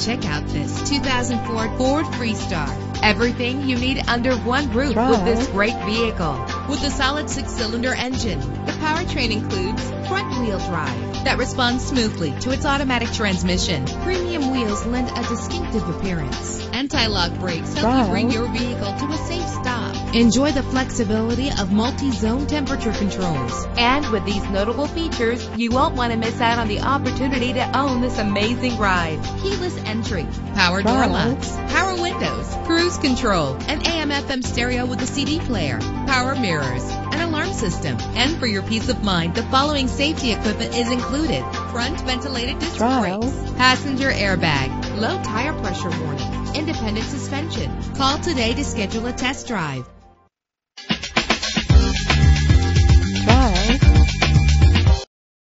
Check out this 2004 Ford Freestar. Everything you need under one roof Trial. with this great vehicle. With a solid six-cylinder engine, the powertrain includes front-wheel drive that responds smoothly to its automatic transmission. Premium wheels lend a distinctive appearance. Anti-lock brakes help Trial. you bring your vehicle to a safe. Enjoy the flexibility of multi-zone temperature controls. And with these notable features, you won't want to miss out on the opportunity to own this amazing ride. Keyless entry, power door locks, power windows, cruise control, an AM FM stereo with a CD player, power mirrors, an alarm system. And for your peace of mind, the following safety equipment is included. Front ventilated disc Trial. brakes, passenger airbag, low tire pressure warning, independent suspension. Call today to schedule a test drive.